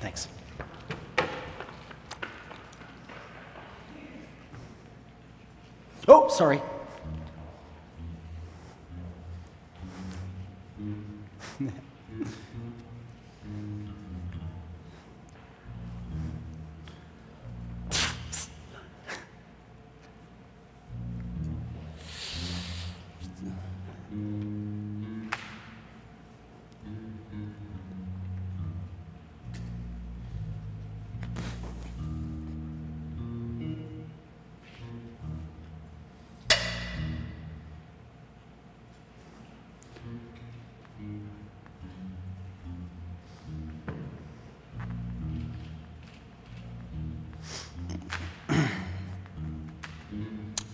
Thanks. Oh, sorry.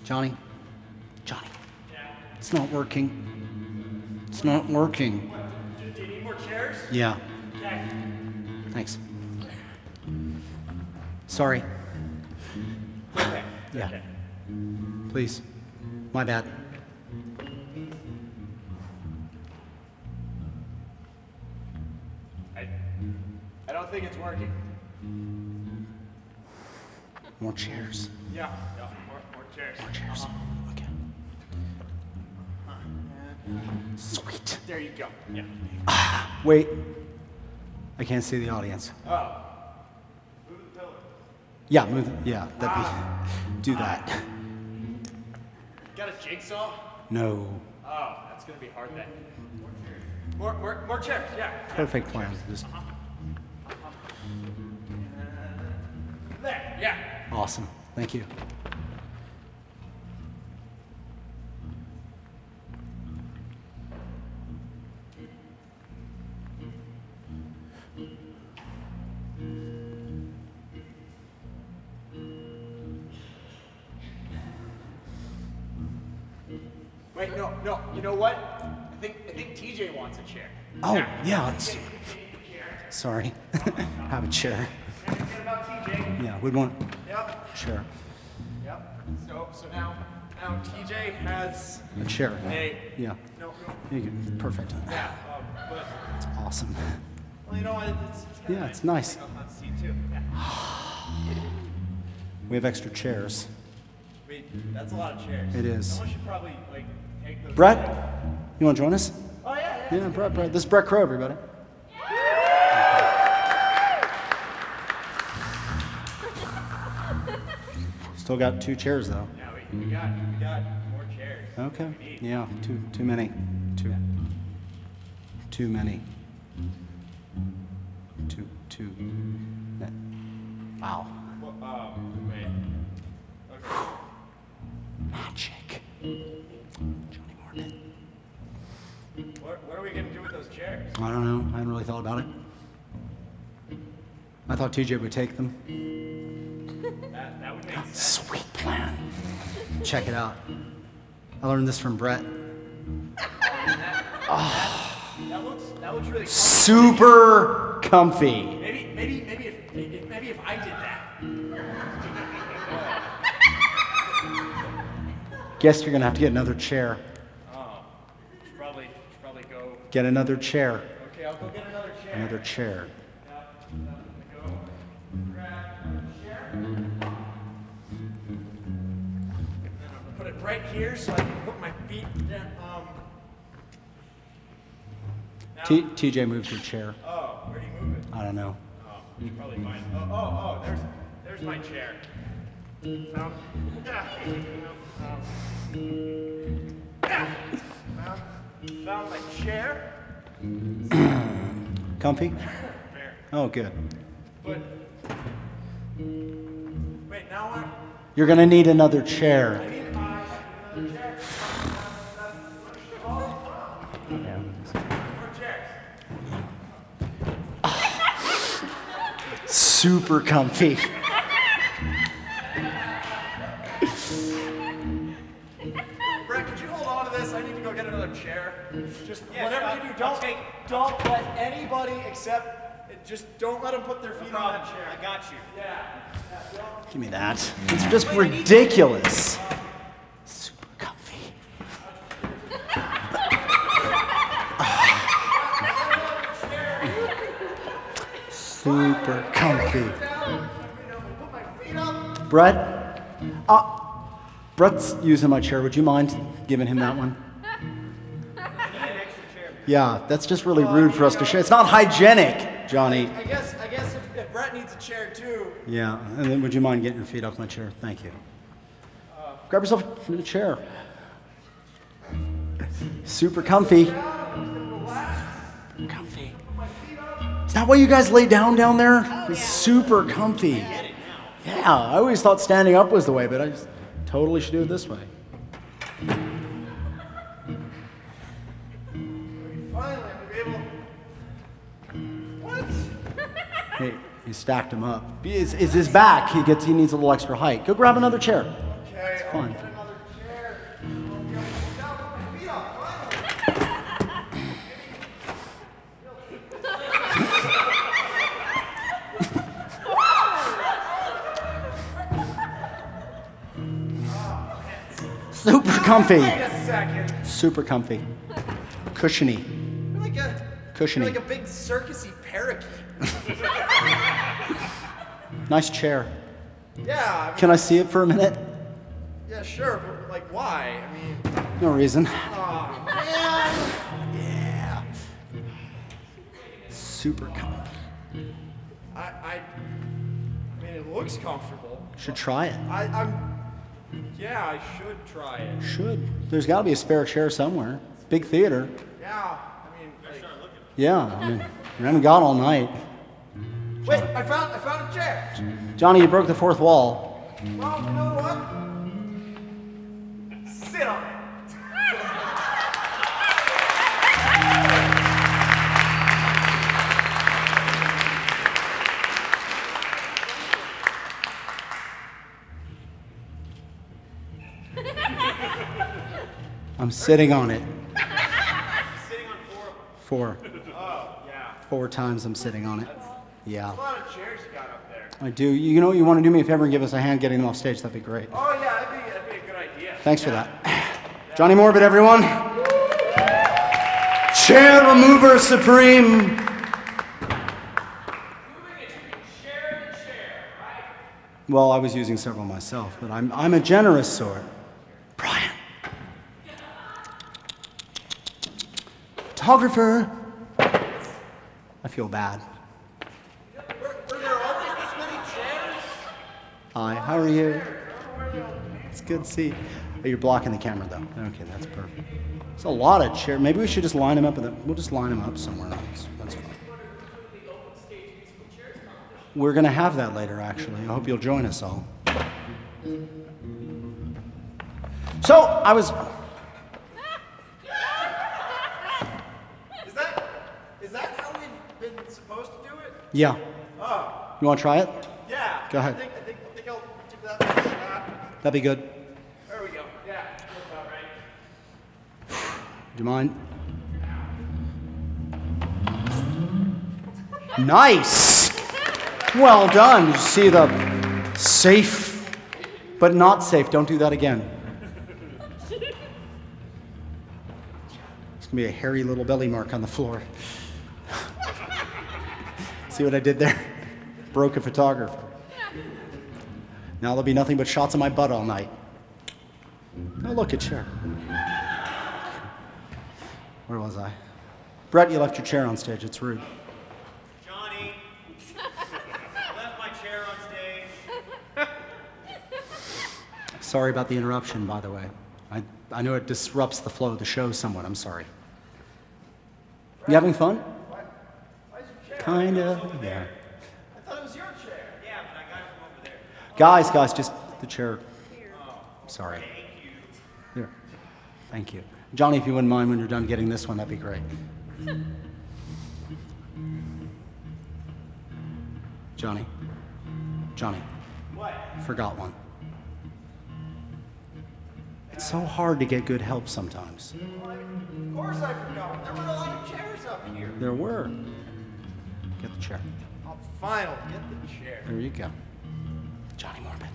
Johnny? Johnny? It's not working. It's not working. Do you need more chairs? Yeah, Okay. thanks. Sorry. Okay. Yeah. Okay. Please. My bad. I, I don't think it's working. More chairs. Yeah. Yeah. More, more chairs. More chairs. Uh-huh. Okay. Sweet. There you go. Yeah. Ah, Wait. I can't see the audience. Oh. Move the pillar. Yeah, move. Yeah, that'd be. Do that. Got a jigsaw? No. Oh, that's gonna be hard then. More, more, more chairs. Yeah. Perfect plan. Just There. Yeah. awesome. Thank you. Wait, no, no. You know what? I think I think TJ wants a chair. Oh, yeah. Let's, sorry. Have a chair. Forget about TJ. Yeah, we'd want Yep. chair. Yep. So so now now TJ has A chair. a Yeah. no no can- Perfect. yeah um, but Awesome. well you know what it's, it's Yeah, it's nice. Up on seat too. Yeah. We have extra chairs. Wait, that's a lot of chairs. It is. Someone should probably like. Bret, you want to join us? Oh yeah. yeah. Yeah, Bret, Bret. This is Bret Crow, everybody. Still got two chairs though. Yeah, we, we got we got more chairs. Okay. Yeah, too too many. Too too many. Too too. Wow. Well, um. Okay. Magic. I don't know. I hadn't really thought about it. I thought TJ would take them. That that would make sense. Sweet plan. Check it out. I learned this from Bret. That looks that looks really. Super comfy. Maybe maybe maybe if maybe maybe if I did that. Guess you're gonna have to get another chair. Oh, should probably should probably go. Get another chair. Okay, I'll go get another chair. Another chair. Yeah, I'm gonna go grab another chair. I'm put it right here so I can put my feet down. Um. T- TJ moved her chair. oh, where do you move it? I don't know. Oh, you probably find. Oh, oh, oh, there's, there's my chair. Um, found, found my chair. Comfy? Oh, good. But wait, now what? You're gonna need another chair. I need another uh, chair. Chairs. Super comfy. Anybody except. Just don't let them put their feet on that chair. I got you. Yeah. Give me that. It's just ridiculous. Super comfy. Super Super comfy. Down, you know, put my feet up. Bret? Uh, Bret's using my chair. Would you mind giving him that one? Yeah, that's just really rude for us to share. It's not hygienic, Johnny. I guess, I guess if, if Bret needs a chair too. Yeah, and then would you mind getting your feet off my chair? Thank you. Uh, Grab yourself a chair. Super comfy. Comfy. Is that why you guys lay down down there? It's super comfy. Yeah, I always thought standing up was the way, but I just totally should do it this way. Hey, he stacked him up. Is, it's his back. He gets. He needs a little extra height. Go grab another chair. Okay, I'll fine. chair. I'll be able to sit down, put my feet up. Finally. Super comfy. Wait a second. Super comfy. Cushiony. You're like a. Cushiony. You're like a big circusy parakeet. Nice chair. Yeah. I mean, Can I see it for a minute? yeah, sure, but like, why? I mean, No reason. oh man. Yeah. Super comfy. I, I. I mean, it looks comfortable. Should try it. I, I'm. Yeah, I should try it. Should. There's got to be a spare chair somewhere. Big theater. Yeah. I mean, like, Yeah. I mean, we haven't got all night. wait, I found, I found a chair. Johnny, you broke the fourth wall. Well, you know what? Sit on it. I'm sitting on it. Sitting on four. Four. Four times I'm sitting on it. Yeah. A lot of chairs you got up there. I do. You know, what you want to do me a favor and give us a hand getting them off stage? That'd be great. Oh, yeah, that'd be, that'd be a good idea. Thanks for that. Johnny Morbid, everyone. Chair remover supreme. Well, I was using several myself, but I'm, I'm a generous sort. Brian. Photographer. I feel bad. Hi, how are you? It's good to see you. Oh, you're blocking the camera though. Okay, that's perfect. It's a lot of chairs. Maybe we should just line them up. The, we'll just line them up somewhere else. That's fine. We're gonna have that later, actually. I hope you'll join us all. So I was. Is that, is that how we've been supposed to do it? Yeah. Oh, You want to try it? yeah. Go ahead. I think, I think, I think I'll give that a shot. That'd be good. There we go. Yeah, right. Do you mind? Nice! Well done. You see the safe, but not safe. Don't do that again. It's gonna be a hairy little belly mark on the floor. See what I did there? Broke a photographer. Now there'll be nothing but shots of my butt all night. Oh, look at chair. Where was I? Bret, you left your chair on stage. It's rude. Johnny, I left my chair on stage. Sorry about the interruption, by the way. I, I know it disrupts the flow of the show somewhat. I'm sorry. You having fun? Kinda. Yeah. I thought it was your chair. Yeah, but I got it from over there. Guys, guys, just the chair. Oh. Sorry. Here. Thank you. Johnny, if you wouldn't mind when you're done getting this one, that'd be great. Johnny. Johnny. What? Forgot one. It's so hard to get good help sometimes. Of course I forgot. There were a lot of chairs up here. There were. Get the chair. I'll file. Get the chair. There you go. Johnny Morbid.